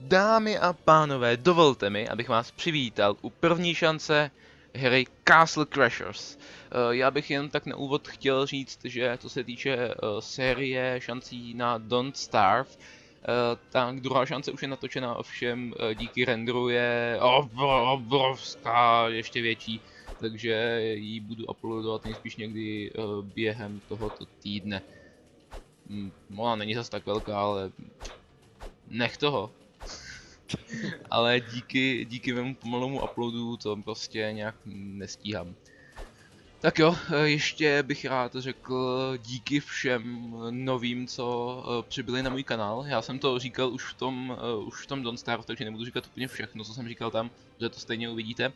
Dámy a pánové, dovolte mi, abych vás přivítal u první šance hry Castle Crashers. Eh, Já bych jen tak na úvod chtěl říct, že co se týče eh, série šancí na Don't Starve, eh, tak druhá šance už je natočena, ovšem díky renderu je obr- obrovská, ještě větší, takže ji budu uploadovat nejspíš někdy během tohoto týdne. Hm, Ona není zas tak velká, ale nech toho. ale díky, díky mému pomalému uploadu to prostě nějak nestíhám. Tak jo, eh, ještě bych rád řekl díky všem novým, co eh, přibyli na můj kanál. Já jsem to říkal už v tom, eh, už v tom Don't Starve, takže nebudu říkat úplně všechno, co jsem říkal tam, že to stejně uvidíte.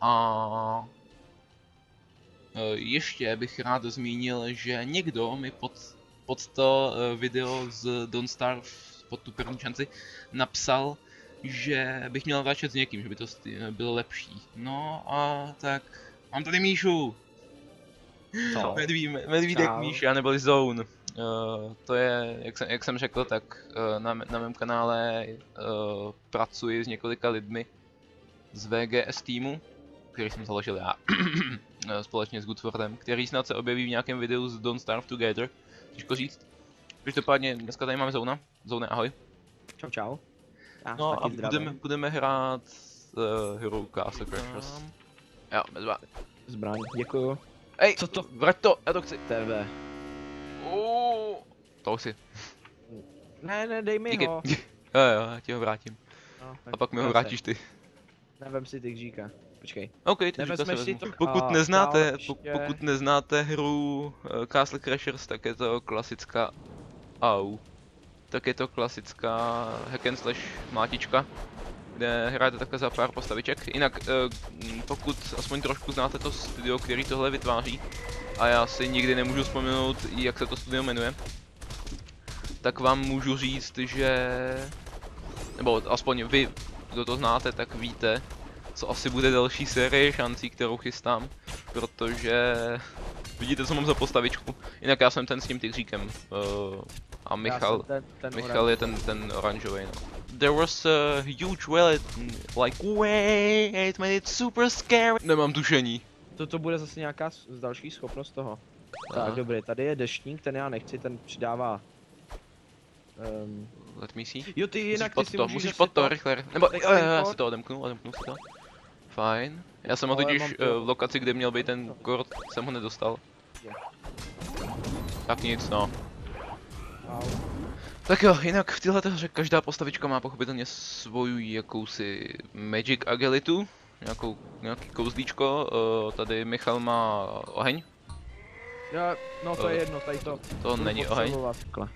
A ještě bych rád zmínil, že někdo mi pod, pod to video z Don't Starve, pod tu první šanci, napsal, že bych měl začít s někým, že by to bylo lepší. No a tak, mám tady Míšu! Co? Medví, medvídek Čau. Míša, neboli Zone. Uh, to je, jak jsem, jak jsem řekl, tak uh, na, na mém kanále uh, pracuji s několika lidmi z VGS týmu, který jsem založil já, společně s Goodfordem, který snad se objeví v nějakém videu z Don't Starve Together, těžko říct. Každopádně dneska tady máme Zona, Zone ahoj. Čau čau. Já No a budeme, budeme hrát uh, Hero Castle Crashers. Jo, bezva. Zbraň, děkuju. Ej, Co to? vrať to, já to chci. Tebe. Uuu, to si. Ne, ne, dej mi Díky. ho. Jo, jo, já ti ho vrátím. No, A pak mi ho vrátíš ty. Nevem si ty kříka. Počkej. OK, ty Nevezmeš se si to? Pokud neznáte, ještě- pokud neznáte hru eh, Castle Crashers, tak je to klasická... Au. Tak je to klasická hack and slash mátička, kde hrajete takhle za pár postaviček. Jinak, eh, pokud aspoň trošku znáte to studio, který tohle vytváří, a já si nikdy nemůžu vzpomenout, jak se to studio jmenuje, tak vám můžu říct, že... Nebo aspoň vy, kdo to znáte, tak víte, co asi bude další série šancí, kterou chystám, protože vidíte, co mám za postavičku. Jinak já jsem ten s tím tygříkem uh, a Michal, ten, ten Michal je ten, ten oranžový. No. There was a huge whale, like wait, made it super scary. Nemám tušení. Toto bude zase nějaká další schopnost toho. Aha. Tak, dobrý, tady je deštník, ten já nechci, ten přidává... Um, Let me see. jo, ty Musíš jinak ty pod si to, musíš pod to, rychle. Nebo Tak jo, jo, ten já si to odemknu, odemknu si to. Fajn. Já jsem ho totiž mám to- v lokaci, kde měl být ten kord, jsem ho nedostal. Tak nic, no. Tak jo, jinak v téhle hře každá postavička má pochopitelně svoji jakousi magic agilitu, nějakou, nějaký kouzlíčko, uh, tady Michal má oheň, Jo, no to je Eh, jedno, tady to. to není oheň. Takhle.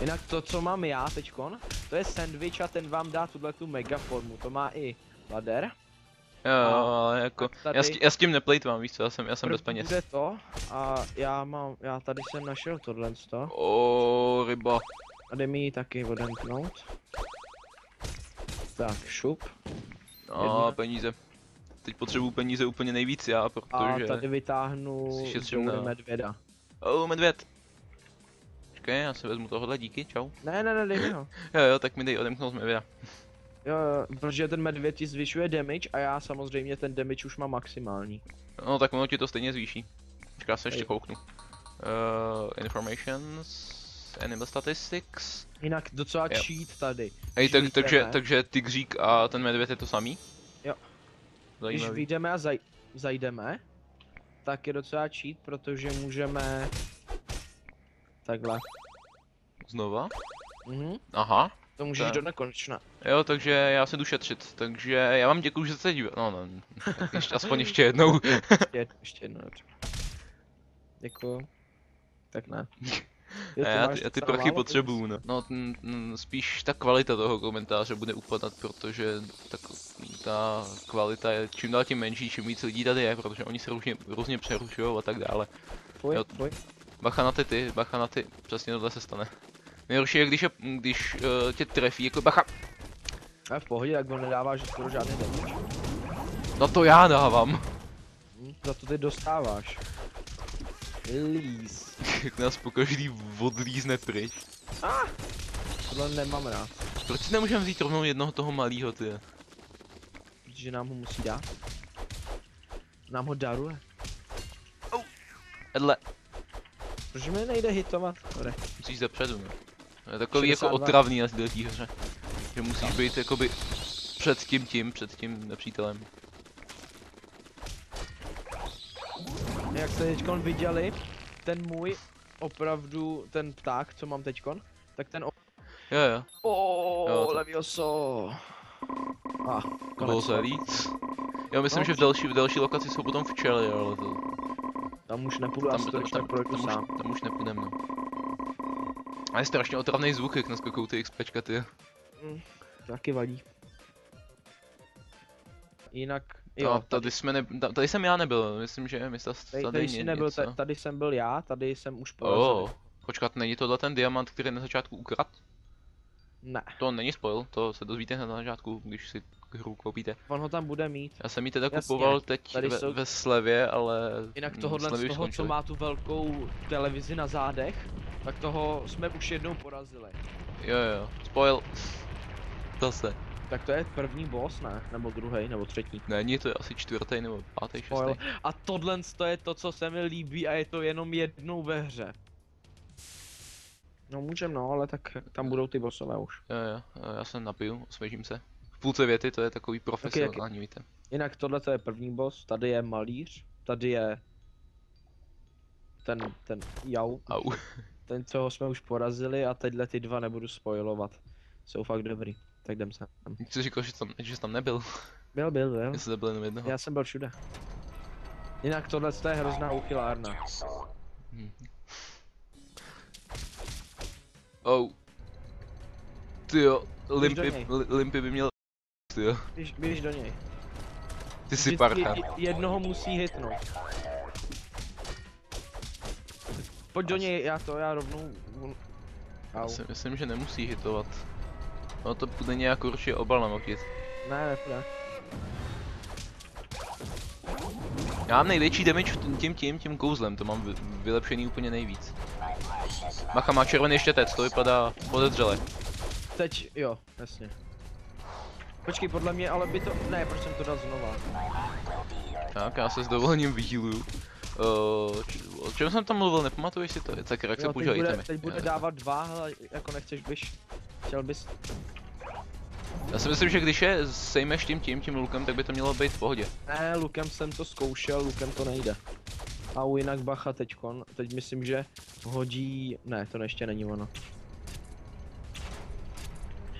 Jinak to, co mám já teďkon, to je sandwich a ten vám dá tuhle tu megaformu. To má i lader. Jo, A ale jako, tak já s, tady- já s tím neplejtvám, víš co, já jsem, já jsem bez peněz. Bude to a já mám, já tady jsem našel tohle to O, ryba. a jde mi ji taky odemknout. Tak, šup. A Jedna. peníze. Teď potřebuju peníze úplně nejvíc já, A protože... tady vytáhnu na- medvěda. Oh, medvěd. Počkej, já si vezmu tohle, díky, čau. Ne, ne, ne, dej mi ho. Jo, jo, tak mi dej odemknout medvěda. Jo, jo, protože ten medvěd ti zvyšuje damage a já samozřejmě ten damage už mám maximální. No tak ono ti to stejně zvýší. Já se ještě kouknu. Uh, informations, animal statistics. Jinak docela Jo. cheat tady. Hej, Když tak, takže, takže tygřík a ten medvěd je to samý? Jo. Když Zajímavý. vyjdeme a zaj zajdeme, tak je docela cheat, protože můžeme... Takhle. Znova? Mhm. Aha. To můžeš Tak. do nekonečna. Jo, takže já se jdu šetřit, takže já vám děkuju, že jste se díval. No, no, ještě, aspoň ještě jednou. Ještě, ještě jedno, dobře. Děkuju. Tak ne. Jo, A já, ty, já ty prachy málo potřebuju, no. No, n, n, spíš ta kvalita toho komentáře bude upadat, protože tak, ta kvalita je čím dál tím menší, čím víc lidí tady je, protože oni se různě, různě přerušují a tak dále. Fuj, Jo. fuj. Bacha na ty ty, bacha na ty, přesně tohle se stane. Nejhorší je, když, je, když uh, tě trefí, jako bacha, A v pohodě, tak on nedává, že skoro žádný damage. no to já dávám. Hm, za to ty dostáváš. Please. jak nás po každý odlízne pryč. Tohle nemám rád, Proč si nemůžeme vzít rovnou jednoho toho malého, ty? protože nám ho musí dát. Nám ho daruje. Edle, Proč mi nejde hitovat? Dobré. musíš zepředu, no. To je takový jako 62. otravný na této hře. Že musíš být jakoby před tím tím, před tím nepřítelem. Jak jste teďkon viděli, ten můj opravdu, ten pták, co mám teďkon, tak ten... Jo jo, Jo, Oh, to- Levioso. A, ah, to bylo konec. se víc. Já myslím, No. že v další, v další lokaci jsou potom včely, ale to, Tam už nepůjdu, tam, to tam, tam, projdu tam, už, tam už nepůjdeme, no. A je strašně otravný zvuk, jak naskakují ty XPčka, ty. Taky vadí. Jinak, Jo, no, tady jsme ne, ta- tady jsem já nebyl, myslím, že Mista tady, tady, tady jsi nebyl, něco. ta- tady jsem byl já, tady jsem už porazil. Oh, počkat, není tohle ten diamant, který na začátku ukrad? Ne, To není spoil, to se dozvíte hned na začátku, když si hru koupíte. on ho tam bude mít. Já jsem ji teda Jasně, kupoval teď tady ve, jsou- ve slevě, ale Jinak mm, tohohle slevy z toho, co skončily. má tu velkou televizi na zádech, tak toho jsme už jednou porazili. Jo jo, spoil. Zase. Tak to je první boss, ne? Nebo druhý, nebo třetí. Není to je asi čtvrtý nebo pátý, Spoil. šestý. A tohle to je to, co se mi líbí a je to jenom jednou ve hře. No můžem no, ale tak tam budou ty bossové už. Jo jo, já se napiju, osvěžím se. V půlce věty to je takový profesionální, víte. Jinak tohle to je první boss, tady je malíř, tady je ten, ten jau, Au. Ten, co jsme už porazili a teďhle ty dva nebudu spoilovat. Jsou fakt dobrý, tak jdem se. Jsi říkal, že, tam, že jsi tam nebyl, Byl, byl, byl. jsi byl jenom jednoho. Já jsem byl všude. Jinak tohle to je hrozná uchylárna. Hm. Oh. Ty jo, Limpy, Limpy by měl ty jo. Běž, běž do něj. Ty jsi je- Jednoho musí hitnout. Pojď do něj, já to, já rovnou... Já si myslím, že nemusí hitovat. No to bude nějak určitě obal namotit. Ne, nepůjde. Já mám největší damage tím- tím tím, kouzlem, to mám vy, vylepšený úplně nejvíc. Macha má červený štětec, to vypadá podezřele. Teď, jo, jasně. Počkej, podle mě, ale by to... Ne, proč jsem to dal znova? Tak, já se s dovolením vyhýluju. Uh, č- o čem jsem tam mluvil, nepamatuješ si to? Tak jak se používají itemy. teď bude dávat dva, ale jako nechceš byš... Chtěl bys... Já si myslím, že když je sejmeš tím tím, tím lukem, tak by to mělo být v pohodě. Ne, lukem jsem to zkoušel, lukem to nejde. A u jinak bacha teďkon, teď myslím, že hodí... Ne, to ještě není ono.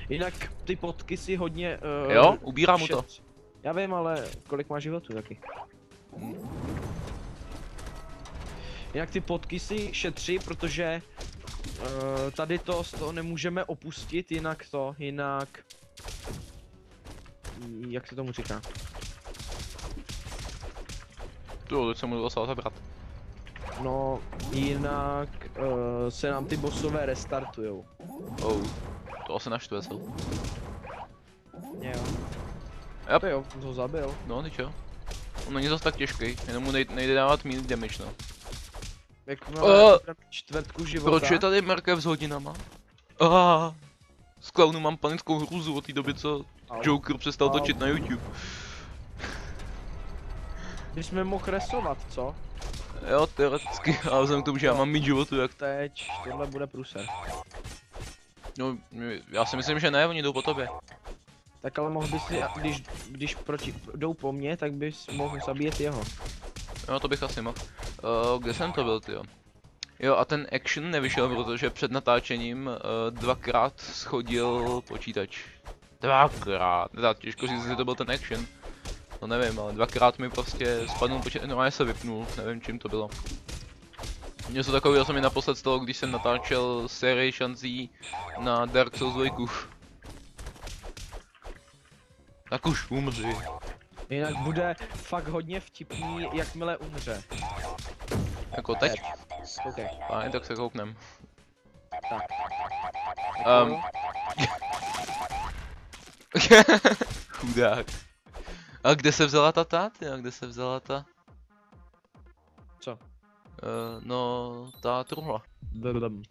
Jinak ty potky si hodně... Uh, Jo, ubírá mu to. Já vím, ale kolik má životů taky. Jinak ty potky si šetří, protože uh, tady to z toho nemůžeme opustit, jinak to, jinak... Jak se tomu říká? Tu, teď jsem mu dostal zabrat. No, jinak uh, se nám ty bossové restartujou. Oh, to asi naštve se. Jo. Yep. To jo, to zabil. No, teď jo. On není zas tak těžký, jenom mu nej, nejde dávat mín damage, no. Jakmile Uh, čtvrtku života. Proč je tady mrkev s hodinama? Ah, z klaunu mám panickou hruzu od té doby, co. Joker přestal Au. točit na YouTube. Bys jsme mohl resovat, co? Jo, teoreticky, ale vzhledem k tomu, že já mám mít životu, jak... Teď, tohle bude průser. No, já si myslím, že ne, oni jdou po tobě. Tak ale mohl bys si, když, když proti, jdou po mně, tak bys mohl zabíjet jeho. Jo, to bych asi mohl. Uh, kde jsem to byl, tyjo? Jo, a ten action nevyšel, protože před natáčením uh, dvakrát schodil počítač. Dvakrát, teda těžko říct, že to byl ten action. To nevím, ale dvakrát mi prostě spadnul počítač, no a se vypnul, nevím čím to bylo. Něco takového se mi naposled stalo, když jsem natáčel sérii šancí na Dark Souls 2. Tak už umři. Jinak bude fakt hodně vtipný, jakmile umře. Jako teď? OK. Fajn, tak se kouknem. Tak. Um, Chudák. A kde se vzala ta táty? A kde se vzala ta? Co? Uh, no, ta truhla.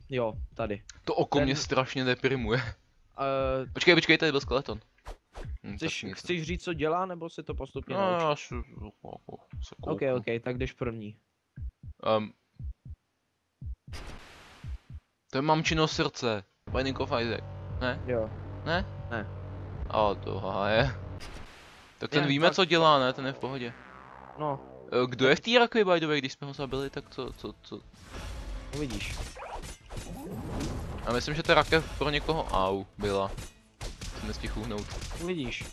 Jo, tady. To oko Ten- mě strašně deprimuje. Uh, Počkej, počkej, tady byl skeleton. Hm, chceš, chceš říct, co dělá, nebo si to postupně No, naučíš? já si, jako, se OK, kouknu. OK, tak jdeš první. Um, to je mamčino srdce. Binding of Isaac. Ne? Jo. Ne? Ne. A to je. Tak ten Jen víme, tak- co dělá, ne? Ten je v pohodě. No, Eh, Kdo je v té rakvi, by the way, když jsme ho zabili, tak co, co, co? uvidíš. A myslím, že ta rakev pro někoho au byla. Jsem nestihl uhnout. Uvidíš.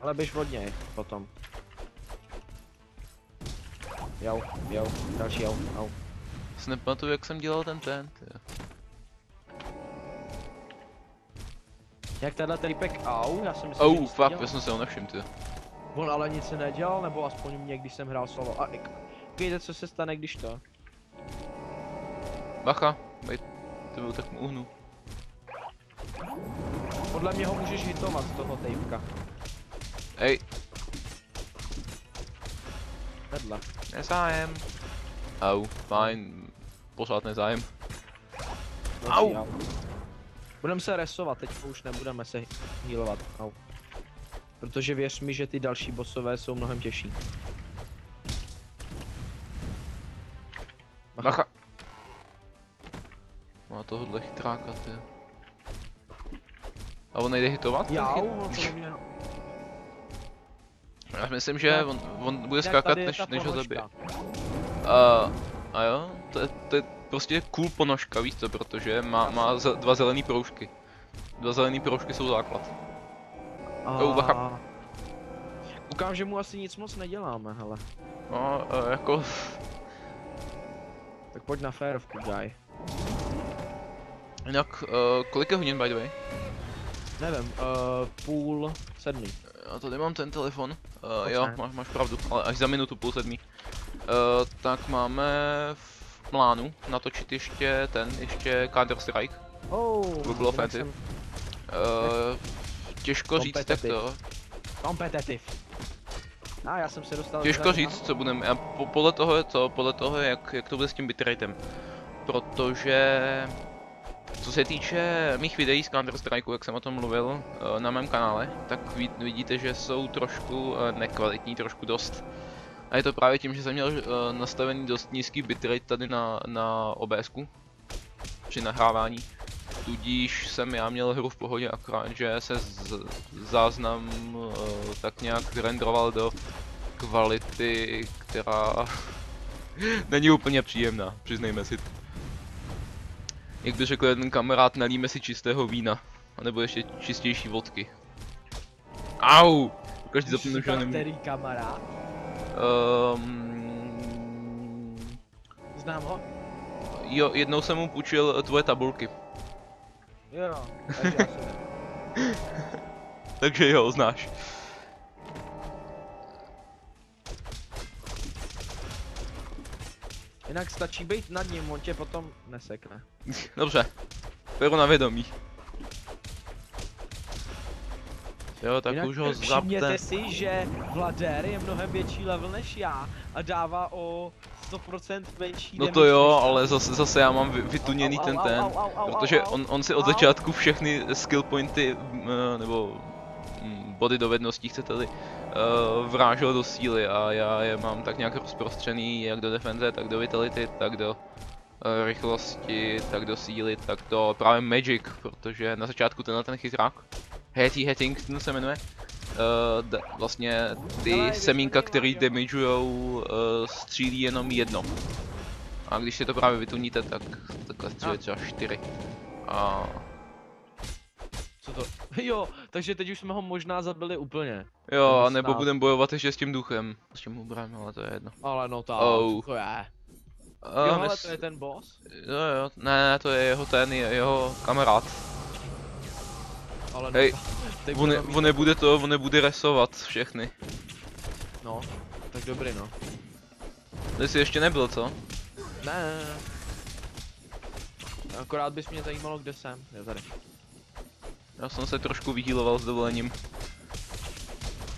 Ale běž od něj potom. Jau, jau, další jau, jau. Si nepamatuju, jak jsem dělal ten ten. Jak tenhle typek au, já jsem že Au, fakt, nedělal. já jsem se ho nevšiml, ty. On ale nic se nedělal, nebo aspoň mě, když jsem hrál solo. A víte, co se stane, když to? Bacha, bej, to byl tak mu uhnu. Podle mě ho můžeš hitovat z toho týpka. Ej, Vedle. nezájem. Au, fajn, pořád nezájem. Au. Au. Budeme se resovat, teď už nebudeme se healovat. Au. Protože věř mi, že ty další bossové jsou mnohem těžší. Bacha. Má tohohle chytráka, ty. A on nejde hitovat? chyt- on se. Já myslím, že on, on bude skákat, než, než ho zabije. A, a jo, to je, to je prostě cool ponožka, víš co, protože má, má ze, dva zelený proužky. Dva zelený proužky jsou základ. Oh, bacha. A... Koukám, že mu asi nic moc neděláme, hele. No, a jako, Tak pojď na férovku, guy. jinak, uh, kolik je hodin by the way? Nevím, uh, půl sedmý. Já tady mám ten telefon. Uh, jo, máš, máš pravdu, ale až za minutu půl sedmí. Uh, tak máme v plánu natočit ještě ten, ještě Counter Strike. Oh, Google Offensive. jsem Uh, těžko říct, tak Competitive. to. Competitive. A já jsem se dostal... Těžko říct, co budeme. A po, podle toho je to, podle toho, jak, jak to bude s tím bitratem. Protože co se týče mých videí z Counter Strike, jak jsem o tom mluvil eh, na mém kanále, tak vidíte, že jsou trošku eh, nekvalitní, trošku dost. A je to právě tím, že jsem měl eh, nastavený dost nízký bitrate tady na, na OBSku při nahrávání. Tudíž jsem já měl hru v pohodě, akorát že se z, záznam uh, tak nějak renderoval do kvality, která není úplně příjemná, přiznejme si. Jak by řekl jeden kamarád, nalíme si čistého vína, anebo ještě čistější vodky. Au! Každý zapomněl, že nemůžu. Který kamarád? Um, Znám ho? jo, jednou jsem mu půjčil eh, tvoje tabulky. Jo, jsem... Takže jo, znáš. Jinak stačí být nad ním, on tě potom nesekne. Dobře. Beru na vědomí. Jo, tak Jinak už ho zapte. si, že Vladér je mnohem větší level než já a dává o 100% menší No to jo, ale zase, zase já mám vy- vytuněný ten ten. Protože on, on si od začátku všechny skill pointy, eh, nebo mm, body dovedností chcete-li, eh, vrážel do síly a já je mám tak nějak rozprostřený jak do defenze, tak do vitality, tak do eh, rychlosti, tak do síly, tak do právě magic, protože na začátku tenhle ten chytrák, Hetty Hettington se jmenuje, eh, d- vlastně ty semínka, který nejde, damagujou, eh, střílí jenom jedno. A když si to právě vytuníte, tak takhle střílí třeba čtyři. A Co to? Jo, takže teď už jsme ho možná zabili úplně. jo, a nebo budem bojovat ještě s tím duchem. S tím ubrem, ale to je jedno. Ale no tak, Oh. to je. Uh, Jo, hele, to je ten boss? Jo, jo, ne, ne, to je jeho ten, je jeho kamarád. Ale Hej, no, teď On, ne, on nebude to, on nebude resovat všechny. No, tak dobrý no. Ty jsi ještě nebyl, co? Ne, ne, ne. Akorát bys mě zajímalo, kde jsem. Je tady. Já jsem se trošku vyhýloval s dovolením.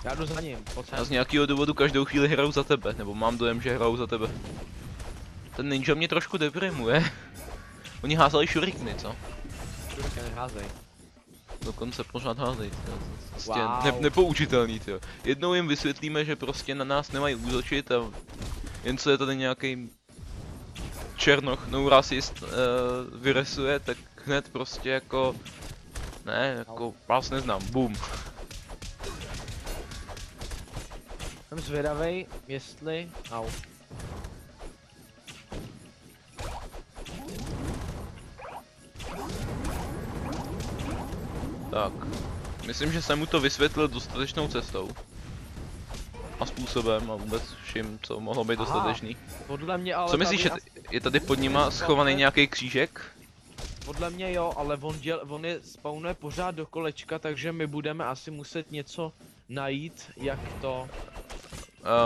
Já jdu za ním, pojď Já z nějakého důvodu každou chvíli hraju za tebe, nebo mám dojem, že hraju za tebe. Ten ninja mě trošku deprimuje. Oni házeli šurikny, co? Šurika neházej. Dokonce pořád házejí, jo. Prostě Wow. ne, nepoučitelný, jo. Jednou jim vysvětlíme, že prostě na nás nemají útočit a jen co je tady nějaký černoch, no rasist uh, vyresuje, tak hned prostě jako ne, jako vás neznám, boom. Jsem zvědavej, jestli... Au. Tak, myslím, že jsem mu to vysvětlil dostatečnou cestou. A způsobem a vůbec vším, co mohlo být Aha. dostatečný. Podle mě ale Co myslíš, že je tady pod nima schovaný nějaký křížek? Podle mě jo, ale on, děl, on je spawnuje pořád do kolečka, takže my budeme asi muset něco najít, jak to...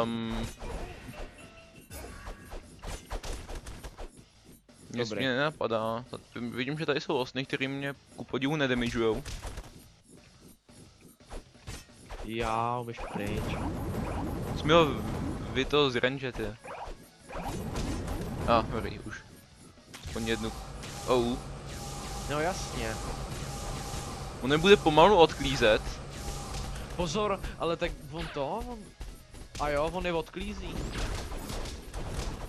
Um, nic Dobrý. mě nenapadá. Vidím, že tady jsou osny, které mě ku podivu nedamageujou. Já, běž pryč. Jsi měl vy to z range, ty. A, ah, dobrý, už. Aspoň jednu. Oh, No jasně. on nebude pomalu odklízet. Pozor, ale tak on to, on... A jo, on je odklízí.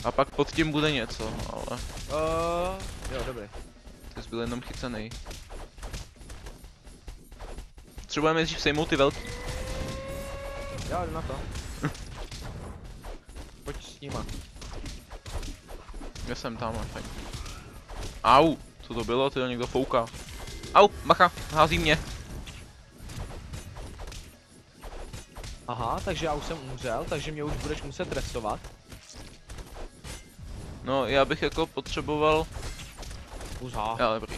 A pak pod tím bude něco, ale Uh, jo, dobrý. ty jsi byl jenom chycený. Třeba nejdřív sejmout ty velký. Já jdu na to. Pojď s nima. Já jsem tam, fajn. Au, co to bylo, ty někdo fouká. Au, macha, hází mě. Aha, takže já už jsem umřel, takže mě už budeš muset trestovat. No, já bych jako potřeboval... Uzá. Já dobrý.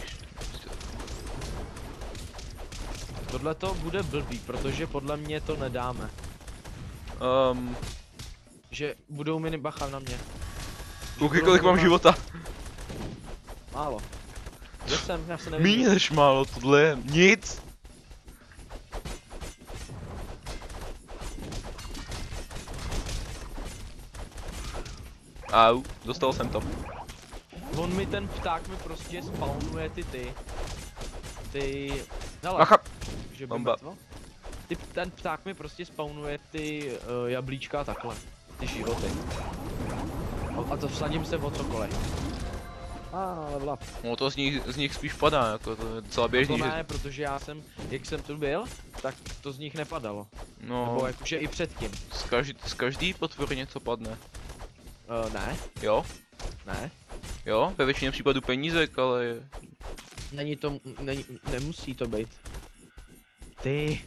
Tohle to bude blbý, protože podle mě to nedáme. Um, Že budou mini bacha na mě. Koukej, budou kolik mám života. Málo. Já jsem, já se nevím. Míň než málo, tohle je nic. Au, dostal jsem to. On mi ten pták mi prostě spawnuje ty ty. Ty... Hele, Macha, že by bomba. mrtvo? Ty, ten pták mi prostě spawnuje ty uh, jablíčka takhle. Ty životy. A, a to vsadím se o cokoliv. A, ale vlap. no to z nich, z nich spíš padá, jako to je docela To běžný, že... ne, protože já jsem, jak jsem tu byl, tak to z nich nepadalo. No, Nebo jakože i předtím. z každý, z každý potvory něco padne. Uh, ne, Jo, ne. jo, ve většině případů penízek, ale Není to, není, nemusí to být. Ty.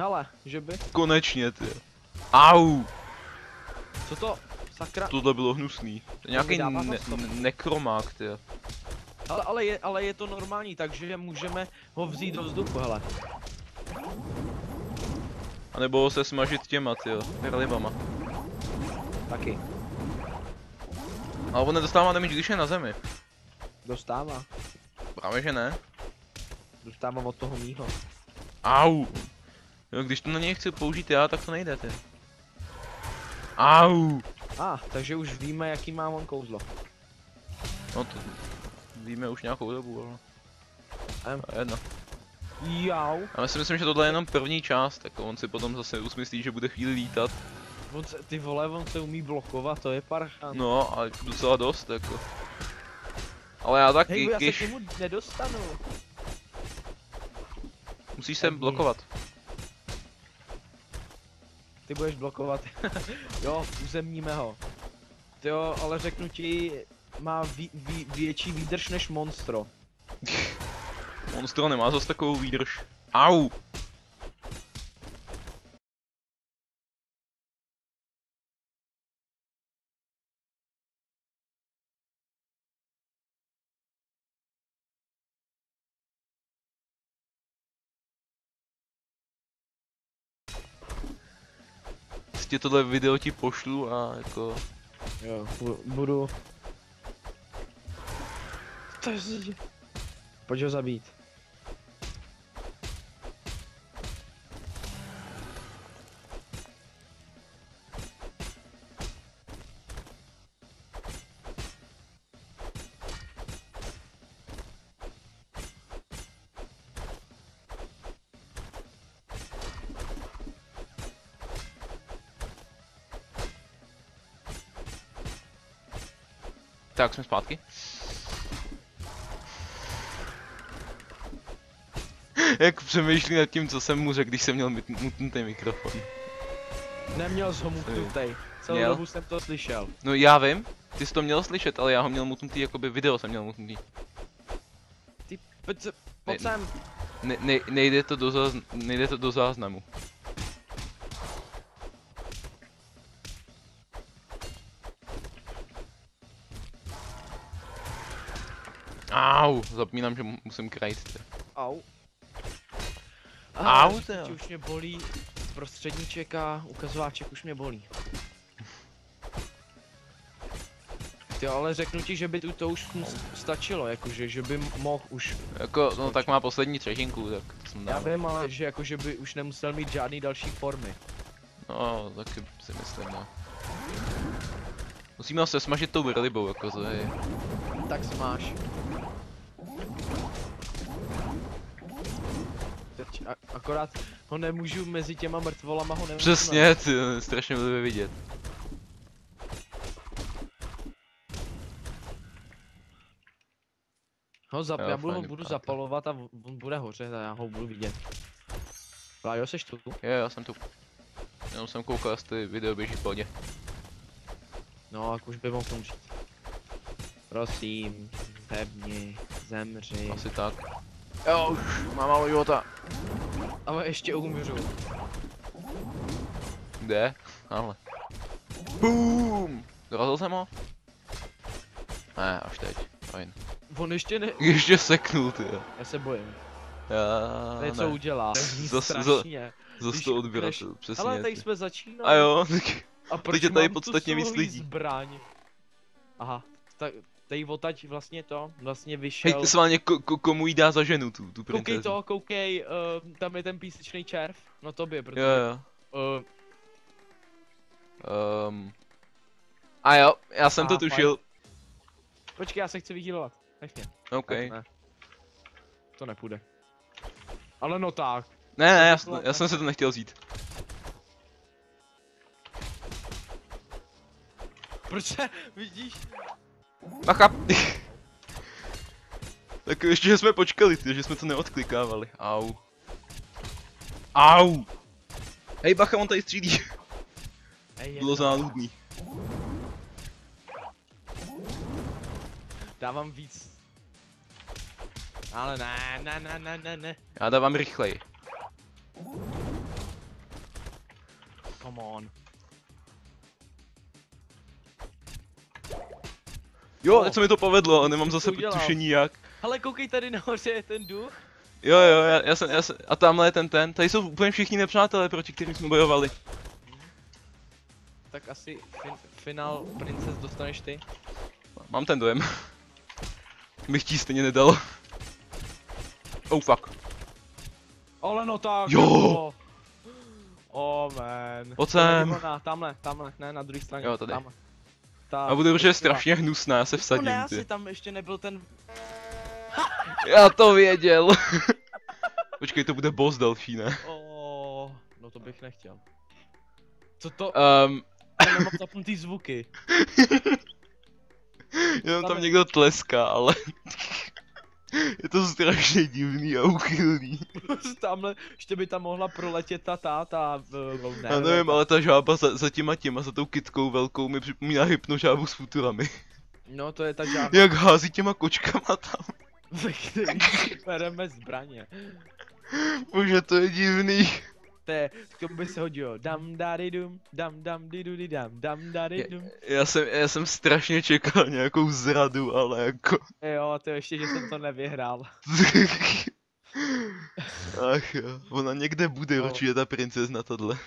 Hele, že by? konečně, ty. Au, Co to? Sakra. tohle bylo hnusný. To je nějaký ne- nekromák, ty. Ale, ale, je, ale je to normální, takže můžeme ho vzít do vzduchu, hele. A nebo se smažit těma, ty rybama. Taky. Ale on nedostává damage, když je na zemi. Dostává. Právě že ne. Dostává od toho mýho. Au. Jo, když to na něj chci použít já, tak to nejde, ty. Au. A, ah, takže už víme, jaký má on kouzlo. No to víme už nějakou dobu, ale... Em. A jedno. Jau. Já si myslím, že tohle je jenom první část, jako on si potom zase usmyslí, že bude chvíli lítat. On se, ty vole, on se umí blokovat, to je parchan. No, a docela dost, jako. Ale já taky, Hej, já se k němu nedostanu. musíš sem blokovat. Ty budeš blokovat. jo, uzemníme ho. Jo, ale řeknu ti, má ví, ví, větší výdrž než monstro. Monstro nemá zase takovou výdrž. Au. Prostě tohle video ti pošlu a jako... Jo, bu- budu... To je... Pojď ho zabít. Tak, jsme zpátky. Jak přemýšlí nad tím, co jsem mu řekl, když jsem měl mut- mutnutý mikrofon. Neměl jsi ho mutnutej. Celou Měl? dobu jsem to slyšel. No já vím, ty jsi to měl slyšet, ale já ho měl mutnutý, jakoby video jsem měl mutnutý. Ty, pojď, se- pojď Ne- sem. Ne, ne, nejde, to do zaz, nejde to do záznamu. Au, zapomínám, že mu- musím krajit. Au. Au, říct to už mě bolí, prostředníček a ukazováček už mě bolí. Ty ale řeknu ti, že by tu to už stačilo, jakože, že by mohl už, Jako, no tak má poslední třetinku, tak to jsem já dal. vím, ale že jakože by už nemusel mít žádný další formy. No, taky si myslím, no. Musíme se smažit tou rybou, jako to je. Tak se máš. Teď a, akorát ho nemůžu mezi těma mrtvolama ho nemůžu Přesně, ty, strašně blbě vidět. Ho zap, Jo, já budu, ho budu zapalovat a on bude hořet a já ho budu vidět. Lájo, seš tu? Jo, já jsem tu. Jenom jsem koukal, jestli video běží v pohodě. No, jak už by mohl umřít. Prosím, pevně, zemři. Asi tak. Jo, už mám málo života. Ale ještě umřu. Kde? Tamhle. Boom! Dorazil jsem ho? Ne, až teď. Fajn. On ještě ne... Ještě seknul, ty. jo. Já se bojím. Já Něco ne. udělá. Zas- za- strašně. Zas když to odběrat, jdeš- přesně. Ale tady jsme začínali. A jo, tak A proč je tady podstatně víc lidí. zbraň? Aha, tak tady odtaď vlastně to, vlastně hej, vyšel. sválně ko, ko, komu jí dá za ženu tu, tu koukej princezu. to, koukej, uh, tam je ten písečný červ. No tobě, protože... Jo, jo. Uh, Um. A jo, já jsem A, to tušil. počkej, já se chci vyhýlovat. Nech mě. OK. Ne. To nepůjde. Ale no tak. Ne, ne, já, jsem- já jsem se to nechtěl vzít. Proč se, vidíš? Bacha! tak ještě že jsme počkali, ty, že jsme to neodklikávali. Au. Au! Hej bacha, on tady střílí. Bylo záludný. Dávám víc. Ale ne, ne, ne, ne, ne, ne. Já dávám rychleji. Come on. Jo, Oh. se mi to povedlo, ale nemám zase tušení jak. Ale koukej tady nahoře je ten duch. Jo, jo, já, já, jsem, já jsem, a tamhle je ten ten, tady jsou úplně všichni nepřátelé, proti kterým jsme bojovali. Tak asi fin, finál princes dostaneš ty. Mám ten dojem. Bych ti stejně nedal. Oh fuck. Ale no tak. Jo. jako. Oh man. Pojď sem. tamhle, tamhle, ne na druhé straně. Jo, tady. Tamhle. Ta, A bude určitě počkej, strašně hnusná, já se No vsadím, ne, asi tam ještě nebyl ten... Já to věděl. Počkej, to bude boss další, ne? Oh, no to bych nechtěl. Co to? Um, Já nemám zapnutý zvuky. jenom tam Tam- někdo tleská, ale... je to strašně divný a uchylný. Tamhle, ještě by tam mohla proletět ta ta, ta, eh, ne, Já nevím, ale ta žába za, za těma těma, za tou kitkou velkou mi připomíná hypnožábu s futurami. No to je ta žába, Jak hází těma kočkama tam. ve který bereme zbraně. Bože, to je divný. To je, k tomu by se hodilo. Dam dary dum, dam dam didu di dam, dam dary dum. Já jsem, já jsem strašně čekal nějakou zradu, ale jako... Jo, to ještě, že jsem to nevyhrál. Ach jo, ona někde bude No. určitě ta princezna tohle.